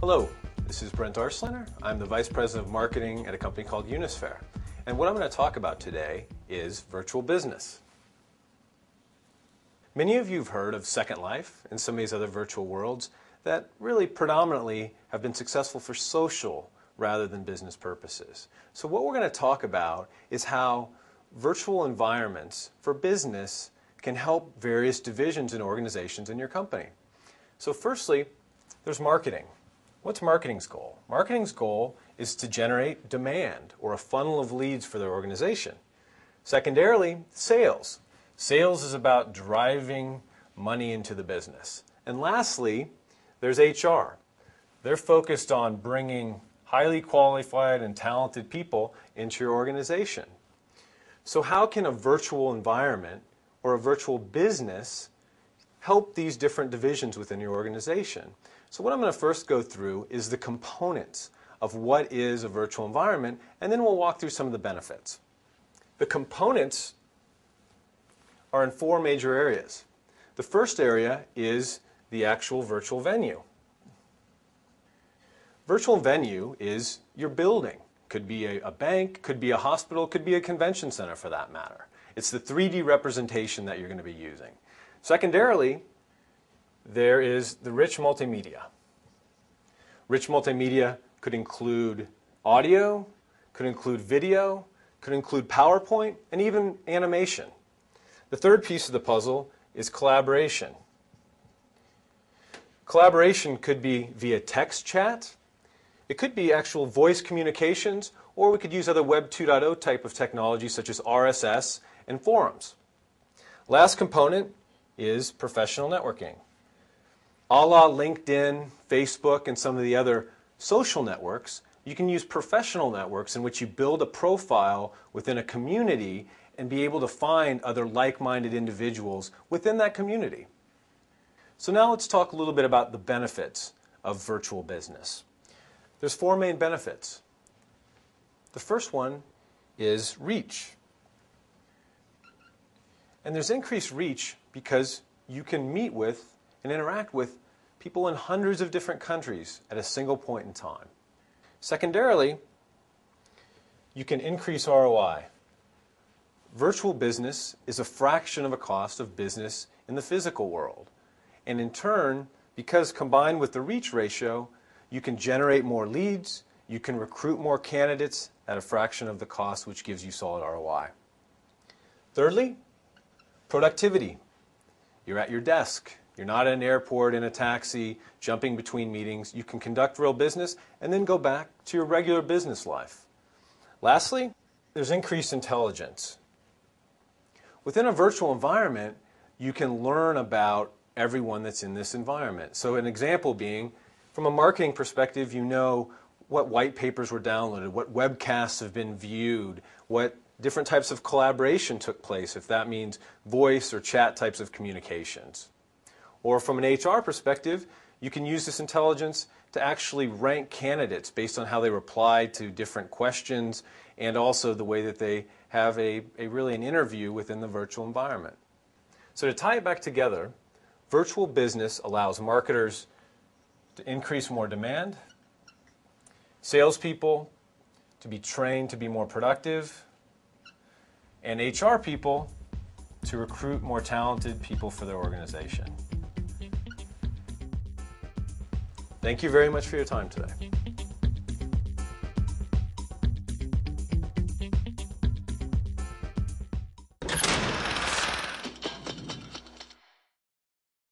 Hello, this is Brent Arslaner. I'm the Vice President of Marketing at a company called Unisfair. And what I'm going to talk about today is virtual business. Many of you have heard of Second Life and some of these other virtual worlds that really predominantly have been successful for social rather than business purposes. So, what we're going to talk about is how virtual environments for business can help various divisions and organizations in your company. So, firstly, there's marketing. What's marketing's goal? Marketing's goal is to generate demand or a funnel of leads for their organization. Secondarily, sales. Sales is about driving money into the business. And lastly, there's HR. They're focused on bringing highly qualified and talented people into your organization. So, how can a virtual environment or a virtual business help these different divisions within your organization? So, what I'm going to first go through is the components of what is a virtual environment, and then we'll walk through some of the benefits. The components are in four major areas. The first area is the actual virtual venue. Virtual venue is your building. Could be a, a, bank, could be a hospital, could be a convention center for that matter. It's the 3D representation that you're going to be using. Secondarily, there is the rich multimedia. Rich multimedia could include audio, could include video, could include PowerPoint, and even animation. The third piece of the puzzle is collaboration. Collaboration could be via text chat, it could be actual voice communications, or we could use other Web 2.0 type of technology such as RSS and forums. Last component is professional networking. A la LinkedIn, Facebook, and some of the other social networks, you can use professional networks in which you build a profile within a community and be able to find other like minded individuals within that community. So, now let's talk a little bit about the benefits of virtual business. There's four main benefits. The first one is reach. And there's increased reach because you can meet with and interact with people in hundreds of different countries at a single point in time. Secondarily, you can increase ROI. Virtual business is a fraction of a cost of business in the physical world. And in turn, because combined with the reach ratio, you can generate more leads, you can recruit more candidates at a fraction of the cost, which gives you solid ROI. Thirdly, productivity. You're at your desk. You're not at an airport in a taxi, jumping between meetings. You can conduct real business and then go back to your regular business life. Lastly, there's increased intelligence. Within a virtual environment, you can learn about everyone that's in this environment. So, an example being from a marketing perspective, you know what white papers were downloaded, what webcasts have been viewed, what different types of collaboration took place, if that means voice or chat types of communications. Or from an HR perspective, you can use this intelligence to actually rank candidates based on how they reply to different questions and also the way that they have a, a really an interview within the virtual environment. So to tie it back together, virtual business allows marketers to increase more demand, salespeople to be trained to be more productive, and HR people to recruit more talented people for their organization. Thank you very much for your time today.